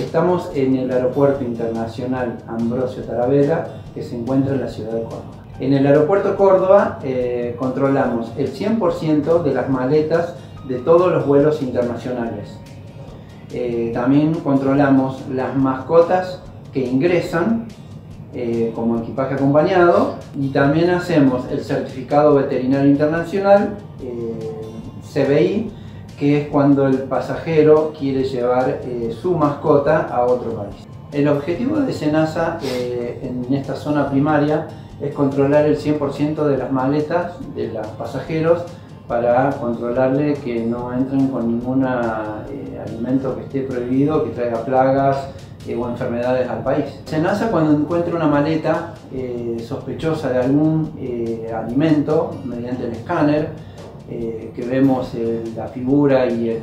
Estamos en el Aeropuerto Internacional Ambrosio Taravera, que se encuentra en la ciudad de Córdoba. En el Aeropuerto Córdoba eh, controlamos el 100% de las maletas de todos los vuelos internacionales. Eh, también controlamos las mascotas que ingresan eh, como equipaje acompañado y también hacemos el certificado veterinario internacional CBI que es cuando el pasajero quiere llevar eh, su mascota a otro país. El objetivo de SENASA eh, en esta zona primaria es controlar el 100% de las maletas de los pasajeros para controlarle que no entren con ningún eh, alimento que esté prohibido, que traiga plagas o enfermedades al país. SENASA cuando encuentra una maleta sospechosa de algún alimento mediante el escáner, eh, que vemos la figura y el,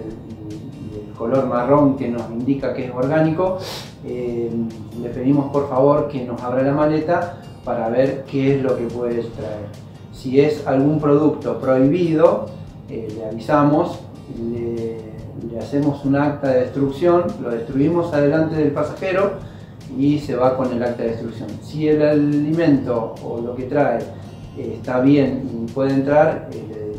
color marrón que nos indica que es orgánico, eh, le pedimos por favor que nos abra la maleta para ver qué es lo que puede traer. Si es algún producto prohibido, eh, le avisamos, le, le hacemos un acta de destrucción, lo destruimos adelante del pasajero y se va con el acta de destrucción. Si el alimento o lo que trae está bien y puede entrar,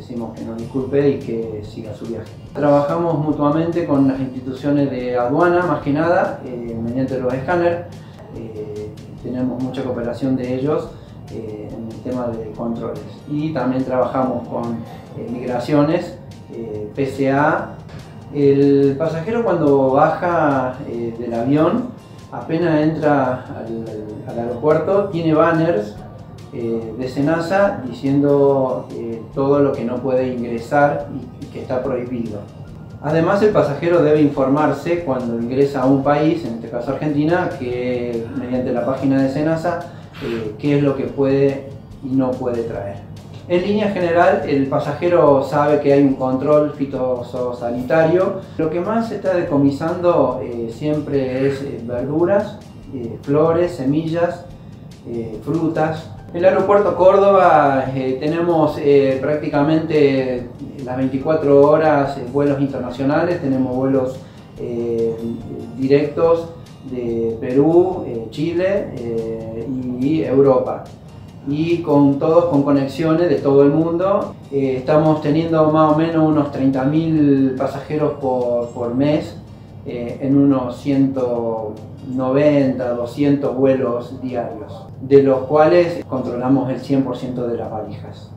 decimos que nos disculpe y que siga su viaje. Trabajamos mutuamente con las instituciones de aduana, más que nada, eh, mediante los escáneres. Eh, tenemos mucha cooperación de ellos eh, en el tema de controles. Y también trabajamos con migraciones, PCA. El pasajero cuando baja del avión, apenas entra al aeropuerto, tiene banners eh, de Senasa diciendo eh, todo lo que no puede ingresar y, que está prohibido. Además, el pasajero debe informarse cuando ingresa a un país, en este caso Argentina, que mediante la página de Senasa, eh, qué es lo que puede y no puede traer. En línea general, el pasajero sabe que hay un control fitosanitario. Lo que más se está decomisando siempre es verduras, flores, semillas, frutas, en el aeropuerto Córdoba eh, tenemos eh, prácticamente las 24 horas vuelos internacionales, tenemos vuelos eh, directos de Perú, Chile y Europa. Y con todos con conexiones de todo el mundo. estamos teniendo más o menos unos 30.000 pasajeros por mes en unos 190, 200 vuelos diarios de los cuales controlamos el 100% de las valijas.